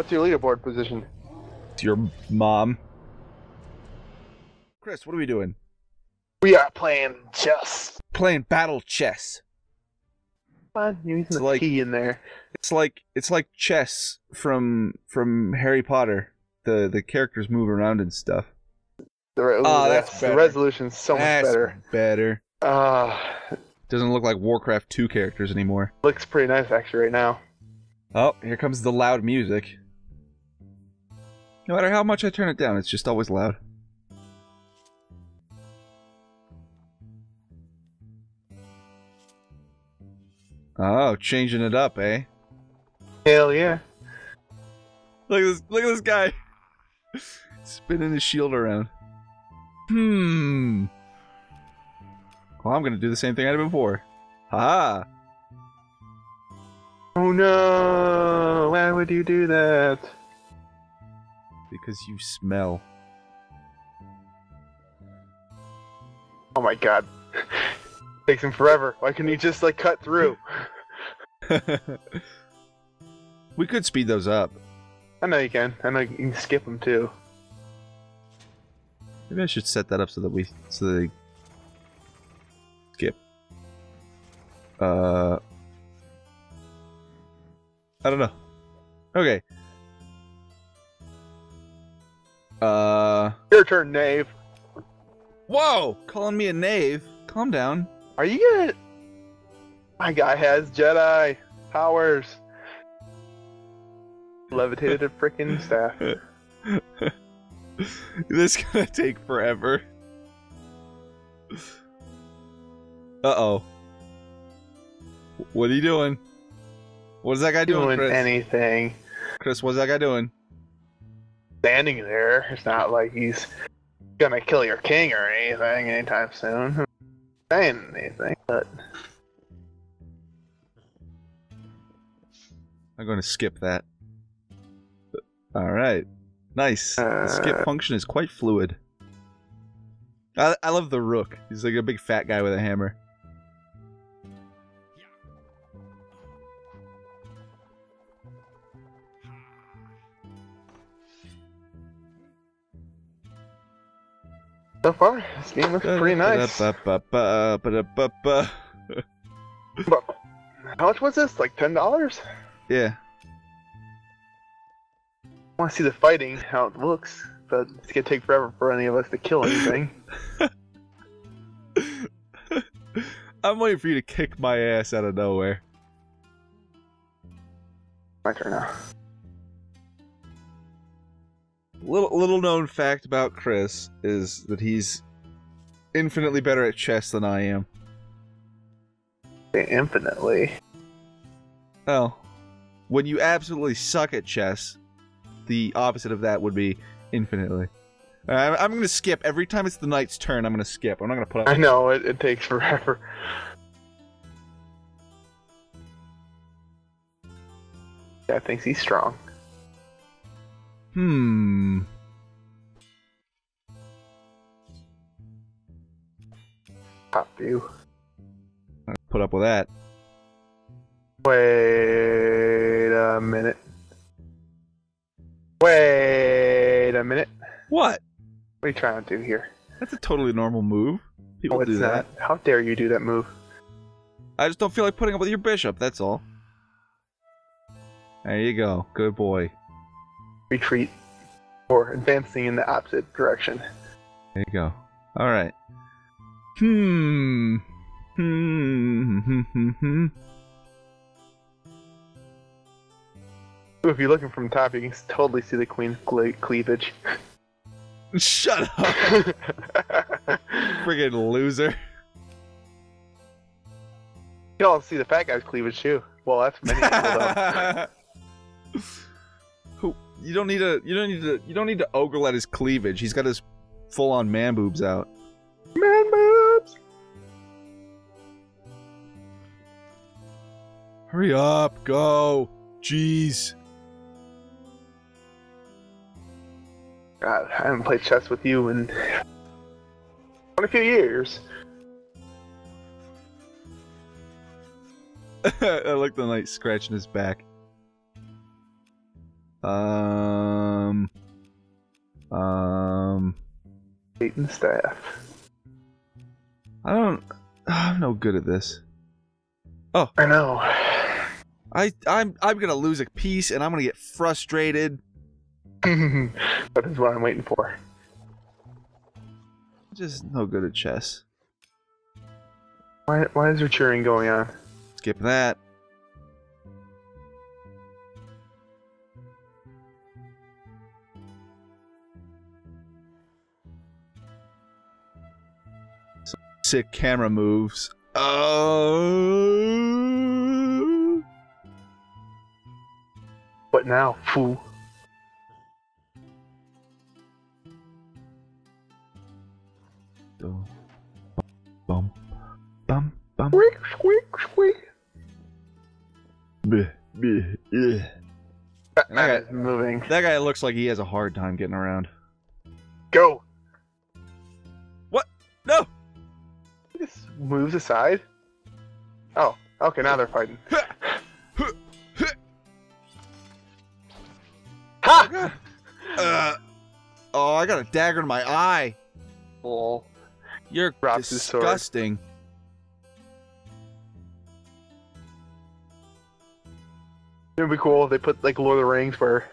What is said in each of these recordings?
What's your leaderboard position? It's your mom. Chris, what are we doing? We are playing chess. Playing battle chess. Fun, you're using It's the like- T in there. It's like it's like chess from from Harry Potter. The the characters move around and stuff. The, re- Oh, ooh, that's the better. resolution's so much That's better. Better. Uh, Doesn't look like Warcraft 2 characters anymore. looks pretty nice actually right now. Oh, here comes the loud music. No matter how much I turn it down, it's just always loud. Oh, changing it up, eh? Hell yeah. Look at this! Look at this guy, spinning his shield around. Hmm. Well, I'm gonna do the same thing I did before. Ha! Oh no! Why would you do that? Because you smell. Oh my god. Takes him forever. Why couldn't he just like cut through? we could speed those up. I know you can. I know you can skip them too. Maybe I should set that up so that we so they skip. Uh, I don't know. Okay. Uh, Your turn, Knave. whoa! Calling me a knave. Calm down. Are you gonna? My guy has Jedi powers. Levitated a freaking staff. this is gonna take forever. Uh oh. What are you doing? What is that guy doing, Doing Chris? anything. Chris, what's that guy doing? Standing there. It's not like he's gonna kill your king or anything anytime soon. Saying anything, but I'm going to skip that. All right, nice. the skip Uh, function is quite fluid. I, I love the rook. He's like a big fat guy with a hammer. So far this game looks pretty nice. How much was this? Like ten dollars? Yeah. I want to see the fighting, how it looks, but it's gonna take forever for any of us to kill anything. I'm waiting for you to kick my ass out of nowhere. My turn now. Little little known fact about Chris is that he's infinitely better at chess than I am. Infinitely. Oh. when you absolutely suck at chess, the opposite of that would be infinitely. Uh, I'm, going to skip every time it's the knight's turn. I'm going to skip. I'm not going to put I know it, it takes forever. Yeah, thinks he's strong. Hmm. Top view. Put up with that. Wait a minute. Wait a minute. What? What are you trying to do here? That's a totally normal move. People Oh, do that. not. How dare you do that move? I just don't feel like putting up with your bishop. That's all. There you go. Good boy. Retreat. Or advancing in the opposite direction. There you go. All right. Hmm. Hmm. Hmm. Hmm. Hmm. If you're looking from the top, you can totally see the queen's cle- cleavage. Shut up, friggin' loser. You all see the fat guy's cleavage too. Well, that's many people though. You don't need to. You don't need to. You don't need to ogle at his cleavage. He's got his full-on man boobs out. Man boobs. Hurry up, go. Jeez. God, I haven't played chess with you in quite a few years. I like the knight scratching his back. Um. Um. Satan staff. I don't. I'm no good at this. Oh. I know. I I'm I'm gonna lose a piece and I'm gonna get frustrated. that is what I'm waiting for. Just no good at chess. Why, why is there cheering going on? Skip that. Sick camera moves. Uh, oh. What now, fool? Bum, bum, bum. Squeak, squeak, squeak. Bleh, bleh, bleh. That is moving. That guy looks like he has a hard time getting around. Moves aside. Oh, okay, now they're fighting. ha! Uh, oh, I got a dagger in my eye. Lol. You're Drops disgusting. It'd be cool if they put like Lord of the Rings where,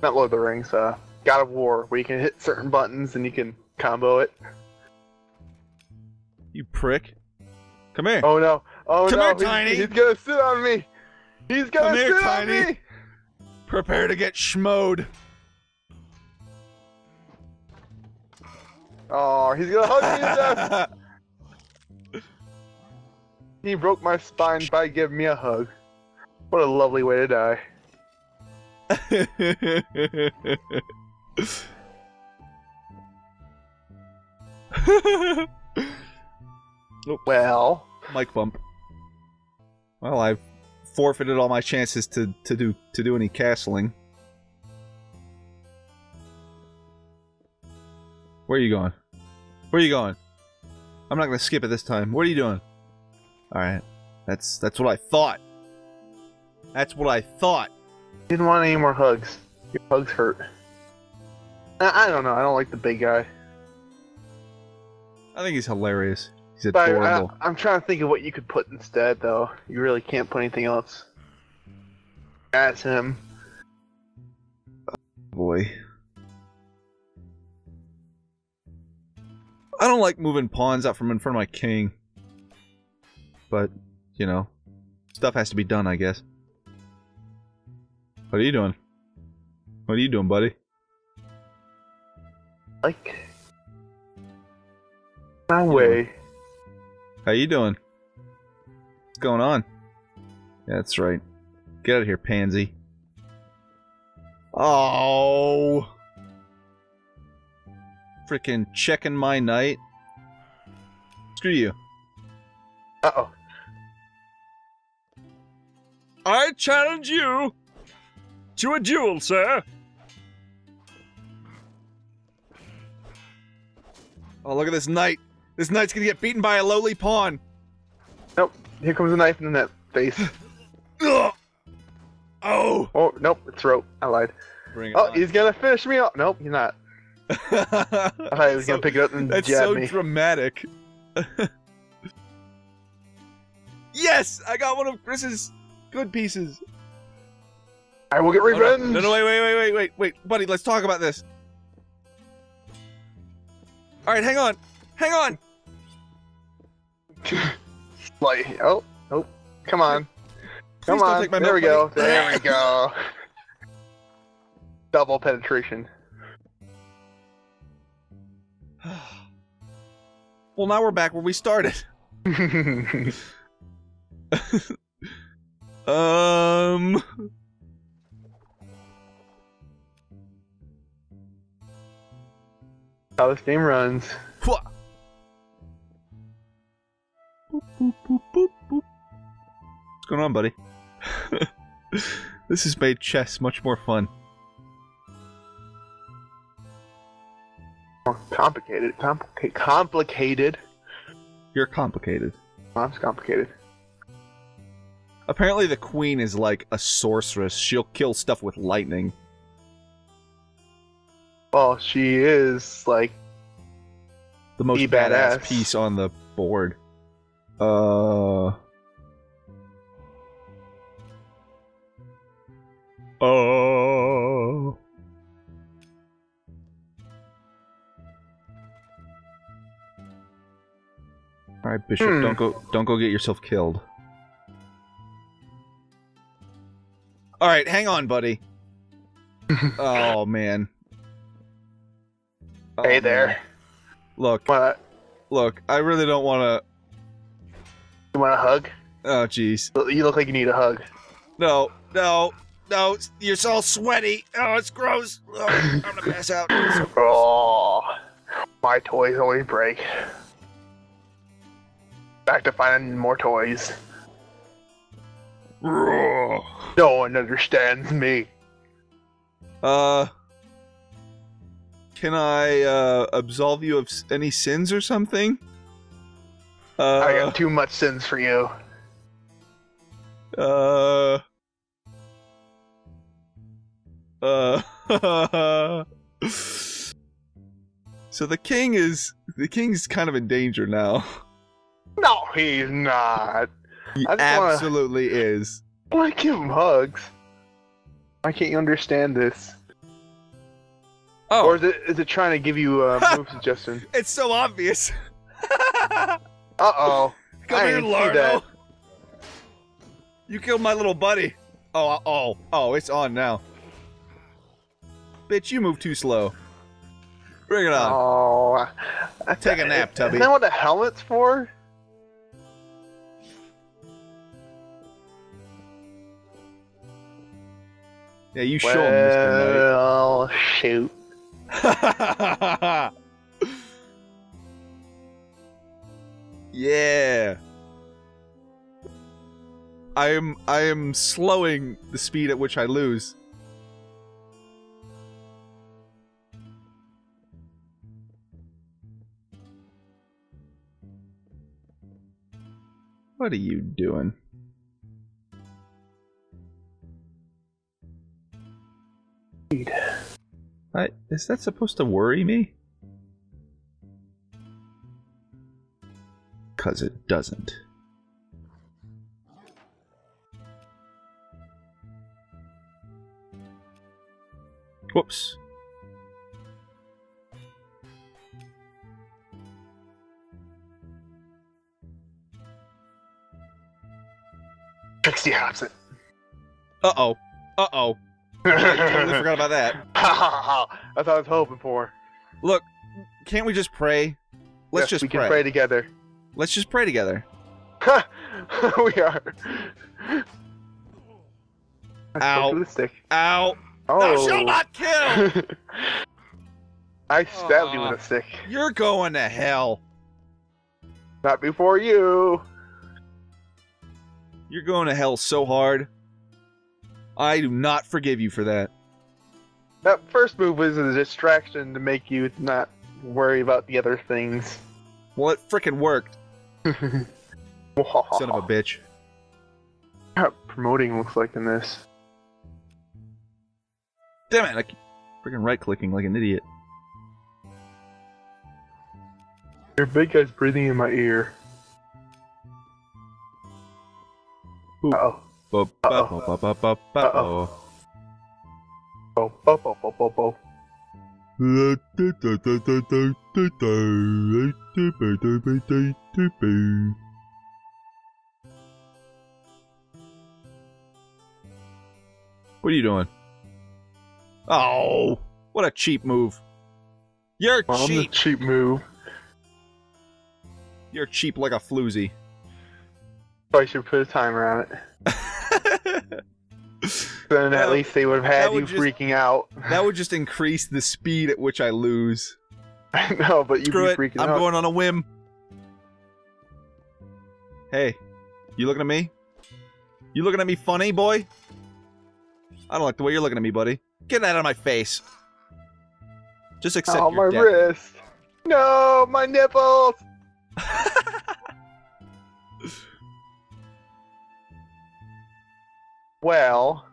not Lord of the Rings, uh, God of War, where you can hit certain buttons and you can combo it. You prick. Come here. Oh no! Oh Come no! here, he's, Tiny. He's gonna sit on me. He's gonna Come here, sit Tiny. on me. Prepare to get schmoed. Oh, he's gonna hug me to death. He broke my spine by giving me a hug. What a lovely way to die. Well, Mic bump. Well, I've forfeited all my chances to, to do to do any castling. Where are you going? Where are you going? I'm not gonna skip it this time. What are you doing? Alright. That's that's what I thought. That's what I thought. didn't want any more hugs. Your hugs hurt. I, I don't know. I don't like the big guy. I think he's hilarious. He's adorable. Uh, I, I'm trying to think of what you could put instead, though. You really can't put anything else. That's him. Boy. I don't like moving pawns out from in front of my king. But, you know, stuff has to be done, I guess. What are you doing? What are you doing, buddy? Like my way. How you doing? What's going on? Yeah, that's right. Get out of here, pansy. Oh. Freaking checking my knight. Screw you. Uh oh. I challenge you to a duel, sir. Oh, look at this knight. This knight's gonna get beaten by a lowly pawn. Nope. Here comes a knife in that face. Oh. oh nope. It's rope. I lied. Bring it Oh, on. he's gonna finish me off. Nope, he's not. I thought he was So- gonna pick it up and That's jab so me. dramatic. yes, I got one of Chris's good pieces. I will get Oh, no. revenge. No, no, wait, wait, wait, wait, wait, wait, buddy. Let's talk about this. All right, hang on, hang on. Like, oh, nope. Come on. Please Come on. there we milk, go. There we go. Double penetration. well, now we're back where we started. Um. How this game runs. Boop, boop, boop, boop, boop. What's going on, buddy? this has made chess much more fun. More complicated. Complicated. Complicated. You're complicated. Mom's complicated. Apparently, the queen is like a sorceress. She'll kill stuff with lightning. Well, she is like The most badass. badass. piece on the board. Uh. Oh. All right, Bishop, Hmm. don't go, don't go get yourself killed. All right, hang on, buddy. oh man. Oh, hey man. there. Look, What? look. I really don't want to. You want a hug? Oh, jeez. You look like you need a hug. No, no, no. You're all sweaty. Oh, it's gross. Oh, I'm gonna pass out. Oh, my toys always break. Back to finding more toys. No one understands me. Uh, can I uh absolve you of any sins or something? I Uh, got too much sins for you. uh, uh. so the king is the king's kind of in danger now. No, he's not. He I just wanna- absolutely is. I want to give him hugs. Why can't you understand this? Oh, Or is it, is it trying to give you a move suggestion? it's so obvious. Uh oh. Come I here, Largo. You killed my little buddy. Oh, oh, oh, it's on now. Bitch, you move too slow. Bring it on. Oh. Take a nap, Tubby. Isn't that what the helmet's for? Yeah, you show him, Mr. well, shoot. yeah. I am I am slowing the speed at which I lose. What are you doing? I, is that supposed to worry me? Cause it doesn't. Whoops. Trixie it. Uh oh. Uh oh. I totally forgot about that. That's what I was hoping for. Look, can't we just pray? Let's Yes, just we pray. can pray together. Let's just pray together. we are. Oh. I Ow. Ow! Oh. Thou shalt not kill! I stabbed you with a ah, stick. You're going to hell. Not before you. You're going to hell so hard. I do not forgive you for that. That first move was a distraction to make you not worry about the other things. Well, it frickin' worked, son of a bitch. What promoting looks like in this. Damn it! I keep freaking right clicking like an idiot. Your big guy's breathing in my ear. Uh-oh. Oh, bo, bo, bo, bo, bo. What are you doing? Oh, what a cheap move. You're Well, I'm the cheap. cheap move. You're cheap like a floozy. Probably should put a timer on it. Then at least they would have had you just- freaking out. that would just increase the speed at which I lose. I know, but you'd Screw be it. freaking I'm going on a whim. Hey, you looking at me? You looking at me funny, boy? I don't like the way you're looking at me, buddy. Get that out of my face. Just accept oh, my death. wrist. No, my nipples. Well.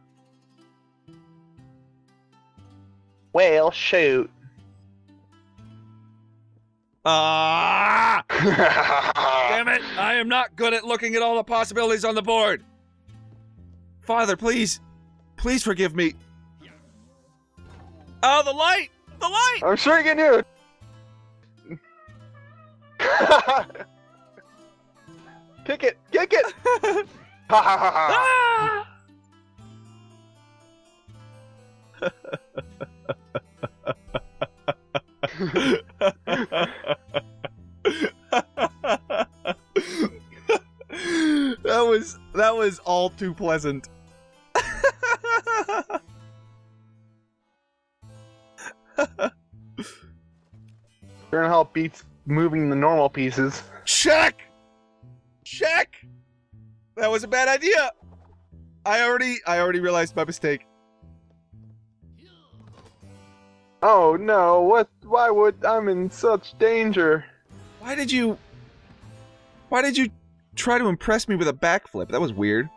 Well, shoot. Ah! Damn it! I am not good at looking at all the possibilities on the board. Father, please, please forgive me. Oh, the light! The light! I'm sure you can do it. Kick it! Kick it! Ha ha ha ha! Was that was all too pleasant. Sure in hell beats moving the normal pieces. Check. Check. That was a bad idea. I already I already realized my mistake. Oh no, what? Why would I'm in such danger? Why did you Why did you try to impress me with a backflip? That was weird.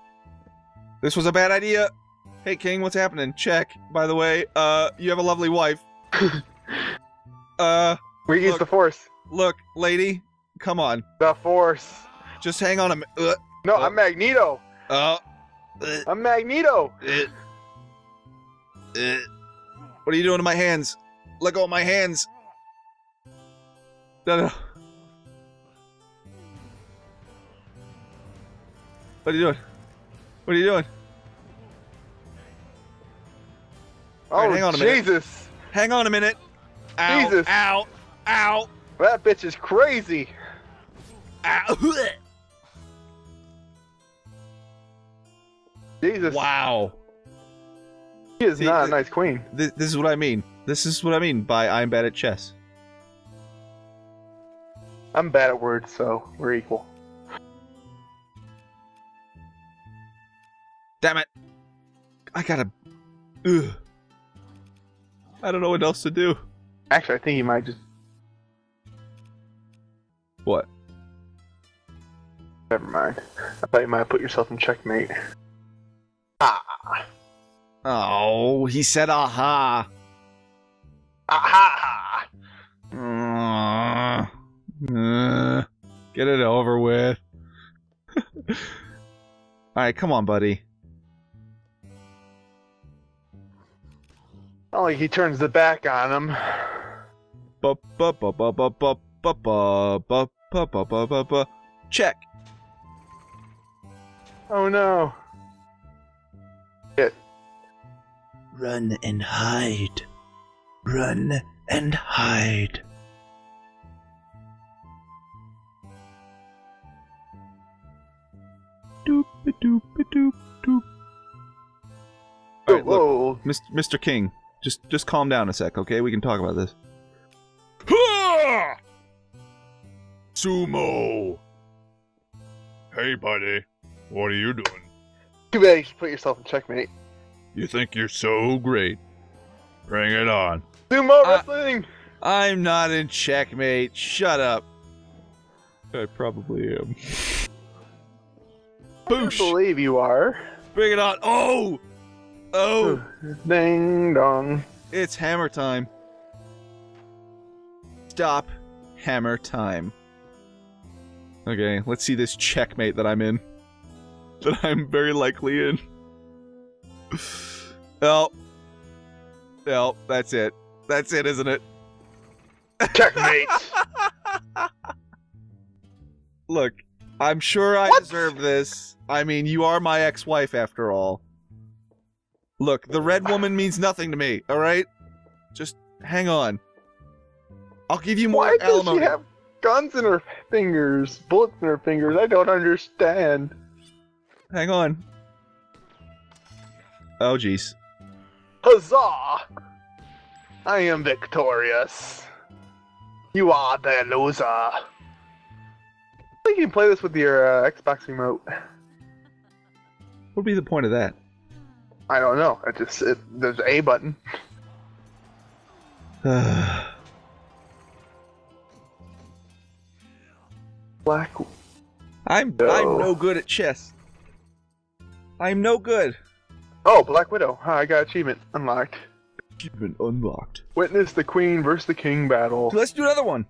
This was a bad idea. Hey King, what's happening? Check. By the way, uh you have a lovely wife. uh We use the force. look, lady, come on. The force. Just hang on a. Uh, No, Uh. I'm Magneto. uh, uh, I'm Magneto. uh, uh. What are you doing to my hands? Let go of my hands. No, no. What are you doing? What are you doing? Oh Alright, hang on a minute. Jesus, Hang on a minute. Ow, Jesus. ow, ow, that bitch is crazy. ow. Jesus, wow. she is See, not a nice queen. This, this is what I mean. This is what I mean by I'm bad at chess. I'm bad at words, so we're equal. Damn it. I gotta. Ugh. I don't know what else to do. Actually, I think you might just. What? Never mind. I thought you might have put yourself in checkmate. Ah. Oh, he said aha. Aha! Uh, uh, get it over with. Alright, come on, buddy. Not like he turns the back on him. Check. Oh no. Shit. Run and hide. Run and hide. Doop doop doop doop. All right, look, Mr. King, just just calm down a sec, okay? We can talk about this. Ha! Sumo. Hey, buddy. What are you doing? Too bad you should put yourself in checkmate. You think you're so great? Bring it on. Sumo Uh, wrestling! I'm not in checkmate. Shut up. I probably am. I Boosh. believe you are. Bring it on. Oh! Oh! Ding dong. It's hammer time. Stop. Hammer time. Okay, let's see this checkmate that I'm in. That I'm very likely in. Well. Well, that's it. That's it, isn't it? Checkmate! Look, I'm sure I What? deserve this. I mean, you are my ex-wife after all. Look, the red woman means nothing to me, alright? Just hang on. I'll give you more Why does she have guns in her fingers? Bullets in her fingers? I don't understand. Hang on. Oh, jeez. Huzzah! I am victorious. You are the loser. I think you can play this with your uh, Xbox remote. What would be the point of that? I don't know. I just it, there's a button. Black. I'm No. I'm no good at chess. I'm no good. Oh, Black Widow. Huh, I got achievement unlocked. Achievement unlocked. Witness the Queen versus the King battle. Let's do another one.